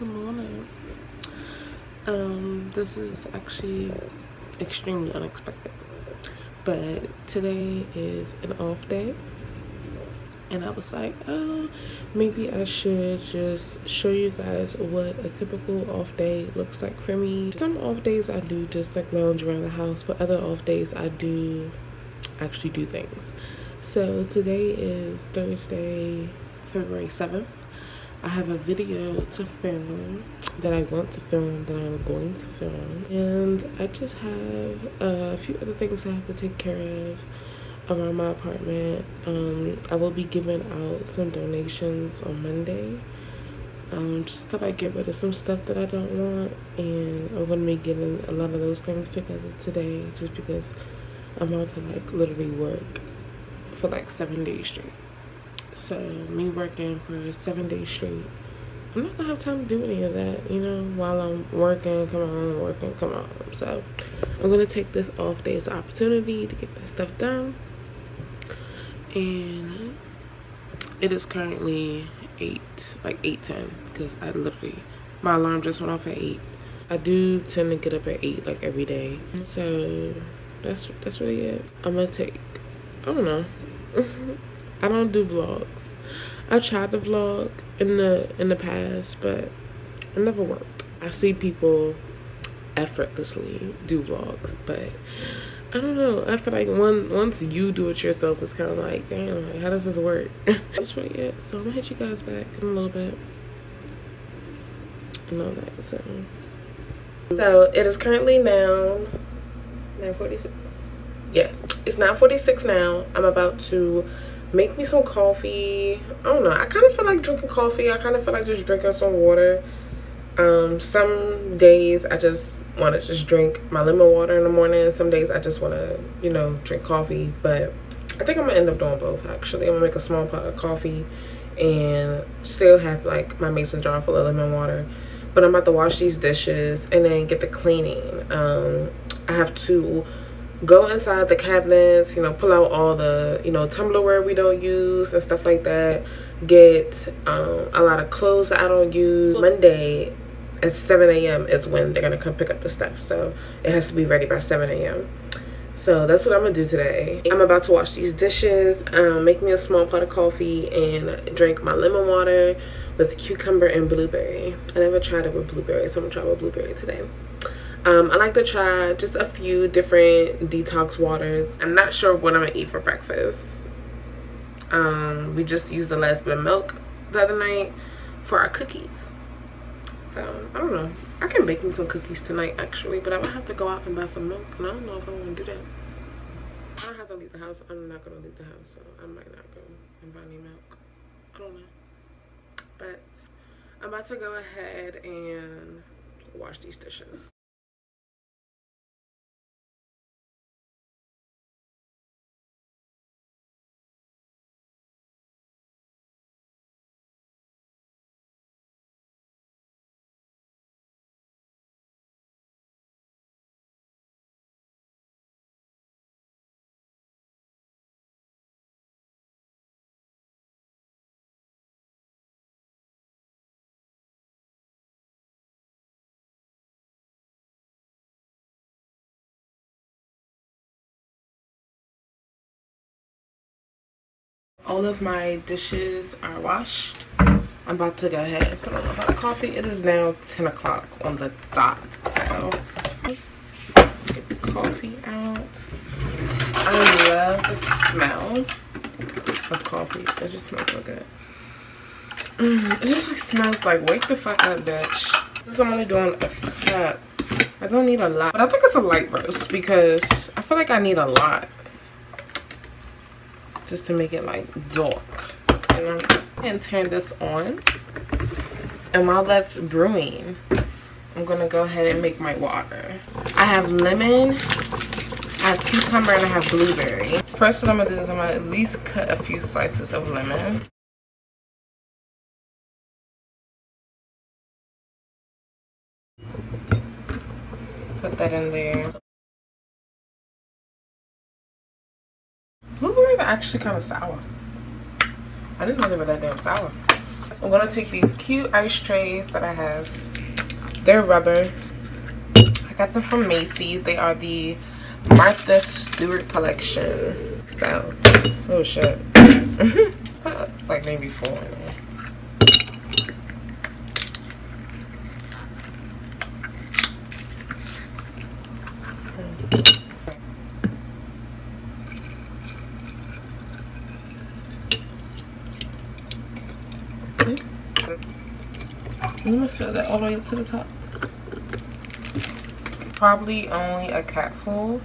Good morning. Um, this is actually extremely unexpected, but today is an off day, and I was like, oh, maybe I should just show you guys what a typical off day looks like for me. Some off days I do just like lounge around the house, but other off days I do actually do things. So today is Thursday, February 7th. I have a video to film that I want to film that I'm going to film. And I just have a few other things I have to take care of around my apartment. Um, I will be giving out some donations on Monday um, just like get rid of some stuff that I don't want and I'm to be getting a lot of those things together today just because I'm about to like literally work for like seven days straight so me working for seven days straight, I'm not gonna have time to do any of that, you know, while I'm working, come on, working, come on. So I'm gonna take this off day as an opportunity to get that stuff done. And it is currently eight, like eight ten, because I literally my alarm just went off at eight. I do tend to get up at eight like every day. So that's that's really it. I'm gonna take I don't know. I don't do vlogs. I tried to vlog in the in the past, but it never worked. I see people effortlessly do vlogs, but I don't know. I feel like one once you do it yourself, it's kind of like, damn, like, how does this work? That's really it. So I'm gonna hit you guys back in a little bit and all that. So, so it is currently now 9:46. Yeah, it's 9:46 now. I'm about to make me some coffee. I don't know. I kind of feel like drinking coffee. I kind of feel like just drinking some water. Um, some days I just want to just drink my lemon water in the morning. Some days I just want to, you know, drink coffee. But I think I'm to end up doing both, actually. I'm to make a small pot of coffee and still have, like, my mason jar full of lemon water. But I'm about to wash these dishes and then get the cleaning. Um, I have to go inside the cabinets, you know, pull out all the, you know, Tupperware we don't use and stuff like that. Get um, a lot of clothes that I don't use. Monday at 7 a.m. is when they're to come pick up the stuff. So it has to be ready by 7 a.m. So that's what I'm to do today. I'm about to wash these dishes, um, make me a small pot of coffee, and drink my lemon water with cucumber and blueberry. I never tried it with blueberry, so I'm to try with blueberry today. Um, I like to try just a few different detox waters. I'm not sure what I'm gonna eat for breakfast. Um, we just used a last bit of milk the other night for our cookies. So, I don't know. I can bake me some cookies tonight actually, but I might have to go out and buy some milk, and I don't know if I want to do that. I don't have to leave the house. I'm not gonna leave the house, so I might not go and buy any milk. I don't know. But I'm about to go ahead and wash these dishes. All of my dishes are washed. I'm about to go ahead and put on my coffee. It is now 10 o'clock on the dot so get the coffee out. I love the smell of coffee. It just smells so good. Mm, it just like smells like wake the fuck up bitch. This i'm only doing a cup. I don't need a lot. But i think it's a light roast because i feel like i need a lot just to make it like dark. You know? And turn this on. And while that's brewing i'm gonna go ahead and make my water. I have lemon i have cucumber and i have blueberry. First what i'm gonna do is i'm gonna at least cut a few slices of lemon. Put that in there actually kind of sour. I didn't know they were that damn sour. I'm gonna take these cute ice trays that I have. They're rubber. I got them from Macy's. They are the Martha Stewart collection. So, oh shit. like maybe four I'm gonna fill that all the way up to the top. Probably only a capful.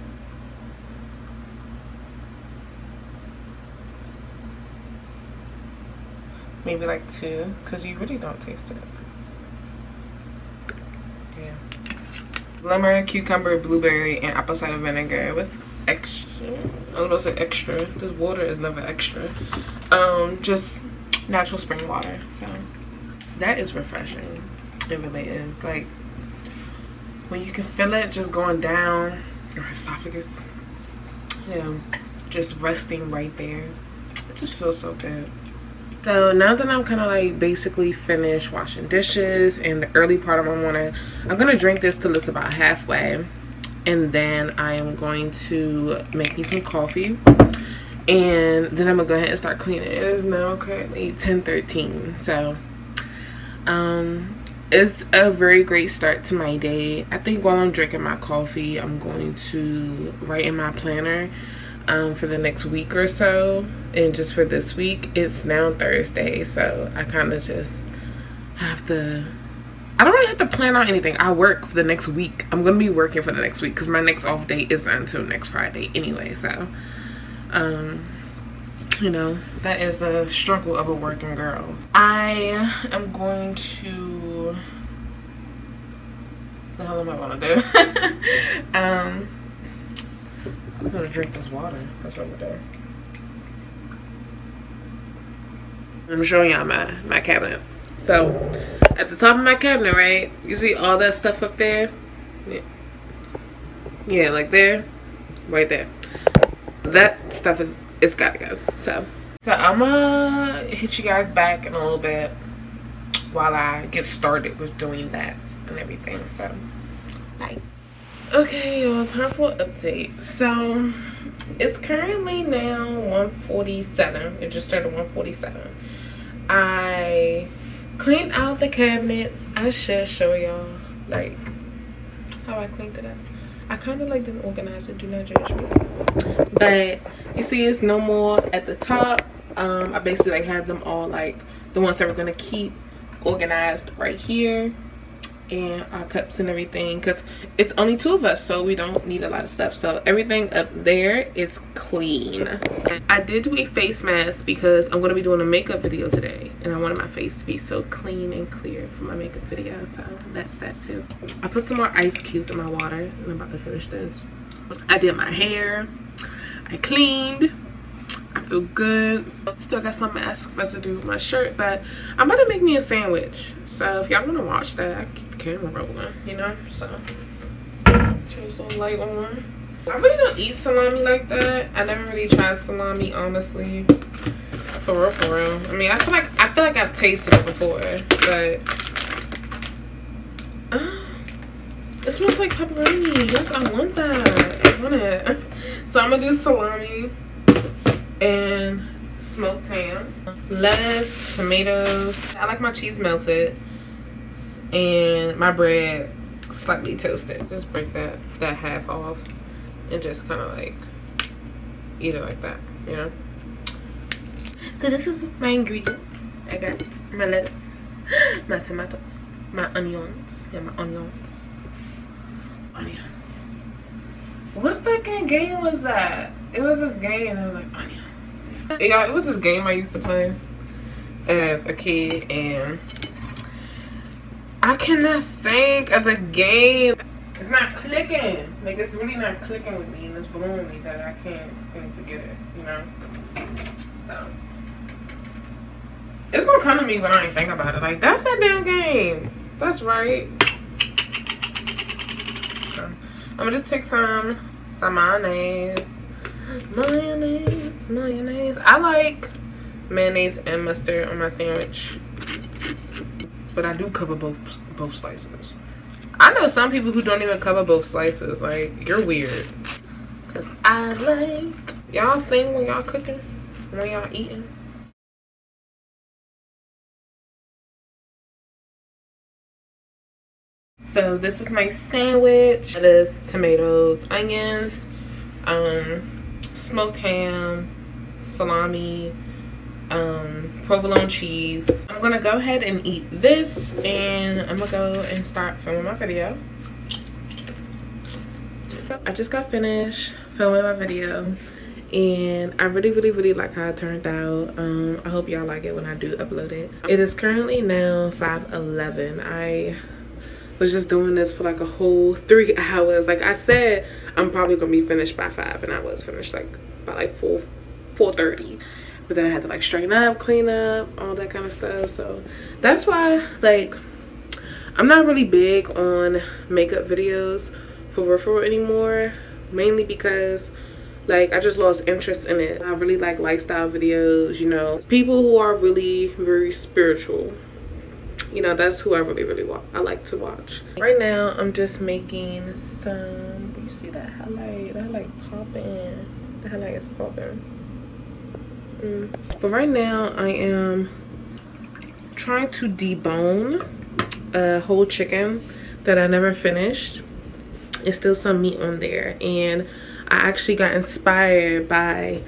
Maybe like two, because you really don't taste it. Yeah. Lemon, cucumber, blueberry, and apple cider vinegar with extra. Oh, those are extra. This water is never extra. Um, just natural spring water. So that is refreshing. It really is. Like when you can feel it just going down your esophagus. You know, just resting right there. It just feels so good. So now that I'm kind of like basically finished washing dishes and the early part of my morning, I'm going to drink this till it's about halfway. And then I am going to make me some coffee. And then I'm going to go ahead and start cleaning. It is now currently 10:13. So um, it's a very great start to my day. I think while I'm drinking my coffee, I'm going to write in my planner um, for the next week or so. And just for this week, it's now Thursday. So I kind of just have to. I don't really have to plan out anything. I work for the next week. I'm going to be working for the next week because my next off day isn't until next Friday anyway. So, um, you know, that is a struggle of a working girl. I am going to. What the hell am I gonna do? um, I'm gonna drink this water that's over there. I'm showing y'all my my cabinet. So, at the top of my cabinet, right? You see all that stuff up there? Yeah, yeah like there, right there. That stuff is it's gotta go so so i'm gonna hit you guys back in a little bit while i get started with doing that and everything so. Bye. Okay y'all time for an update. So it's currently now 147 it just started 147 i cleaned out the cabinets. I should show y'all like how i cleaned it up. I kind of like them organized it. Do not judge me. But you see, it's no more at the top. Um, I basically like have them all like the ones that we're gonna keep organized right here and our cups and everything because it's only two of us so we don't need a lot of stuff. So everything up there is clean. I did do a face mask because i'm going to be doing a makeup video today and i wanted my face to be so clean and clear for my makeup video so that's that too. I put some more ice cubes in my water and i'm about to finish this. I did my hair. I cleaned I feel good. Still got some mask residue with my shirt, but I'm about to make me a sandwich. So if y'all want to watch that, i keep camera rolling, you know? So, change the light on. I really don't eat salami like that. I never really tried salami, honestly. For real, for real. I mean, I feel like I feel like I've tasted it before, but uh, it smells like pepperoni. Yes, I want that. I want it. So I'm gonna do salami and smoked ham, lettuce, tomatoes. I like my cheese melted and my bread slightly toasted. Just break that that half off and just kind of like eat it like that, you know. So this is my ingredients. I got my lettuce, my tomatoes, my onions, yeah, my onions, onions. What fucking game was that? It was this game and it was like Yeah, it was this game I used to play as a kid and I cannot think of the game. It's not clicking. Like it's really not clicking with me and it's blowing me that I can't seem to get it, you know? So it's gonna come to me when I think about it. Like that's that damn game. That's right. So, I'm gonna just take some some mayonnaise. Mayonnaise, mayonnaise. I like mayonnaise and mustard on my sandwich. but I do cover both both slices. I know some people who don't even cover both slices. Like you're weird. Cause I like y'all sing when y'all cooking, when y'all eating. So this is my sandwich. It is tomatoes, onions, um, smoked ham, salami, um, provolone cheese. I'm gonna go ahead and eat this and I'm gonna go and start filming my video. I just got finished filming my video and I really really really like how it turned out um I hope y'all like it when I do upload it it is currently now 5:11. I was just doing this for like a whole three hours like I said I'm probably gonna be finished by 5 and I was finished like by like 4 4:30 but then I had to like straighten up clean up all that kind of stuff. So that's why like I'm not really big on makeup videos for referral anymore. Mainly because like i just lost interest in it. I really like lifestyle videos you know. People who are really very spiritual you know that's who i really really want i like to watch. Right now i'm just making some highlight that highlight popping. The highlight is popping. Mm. but right now i am trying to debone a whole chicken that i never finished. It's still some meat on there. And I actually got inspired by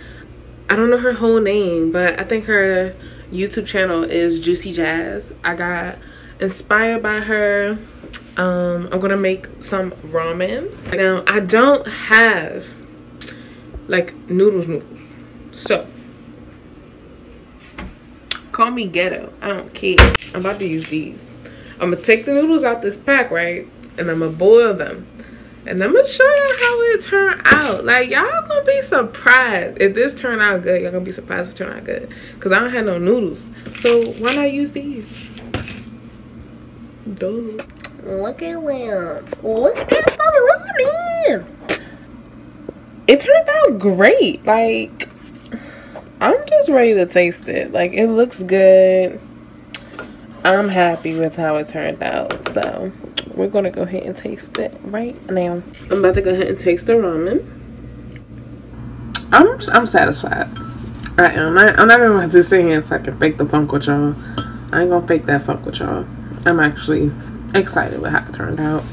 I don't know her whole name but I think her YouTube channel is Juicy Jazz. I got inspired by her um, I'm gonna make some ramen now I don't have like noodles noodles so call me ghetto I don't care I'm about to use these I'm gonna take the noodles out this pack right and I'm gonna boil them and I'm gonna show you how it turned out. Like y'all gonna be surprised if this turned out good. Y'all gonna be surprised if it turned out good. Cause I don't have no noodles. So why not use these? Duh. Look at this. Look at that ramen. It turned out great. Like I'm just ready to taste it. Like it looks good. I'm happy with how it turned out. So we're gonna go ahead and taste it right now. I'm about to go ahead and taste the ramen. I'm I'm satisfied. I am. I, I'm not even about to sit here and fucking fake the funk with y'all. I ain't gonna fake that funk with y'all. I'm actually excited with how it turned out.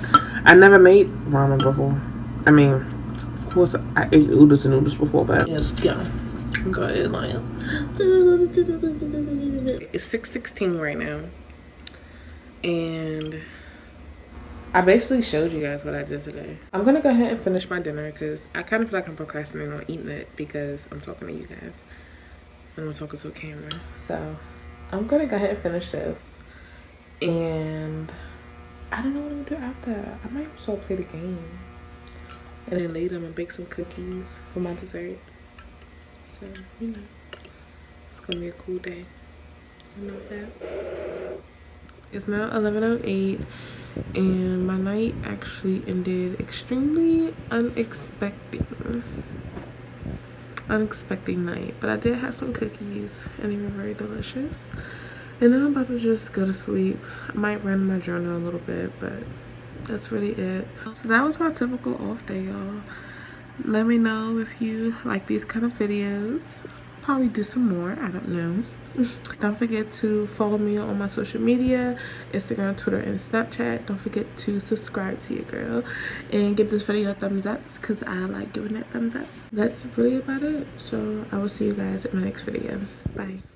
I never made ramen before. I mean, of course I ate oodles and noodles before, but let's go. Go ahead, Lion. It's 6:16 right now and I basically showed you guys what I did today. I'm gonna go ahead and finish my dinner because I kind of feel like I'm procrastinating on eating it because I'm talking to you guys and I'm talking to a camera. So I'm gonna go ahead and finish this and I don't know what I'm gonna do after. I might also play the game and then later I'm gonna bake some cookies for my dessert. So you know, it's gonna be a cool day. I know that. It's now 11.08 and my night actually ended extremely unexpected. Unexpected night. But I did have some cookies and they were very delicious. And now I'm about to just go to sleep. I might run my journal a little bit, but that's really it. So that was my typical off day, y'all. Let me know if you like these kind of videos. Probably do some more. I don't know. don't forget to follow me on my social media instagram twitter and snapchat don't forget to subscribe to your girl and give this video a thumbs up because i like giving it thumbs up that's really about it so i will see you guys in my next video bye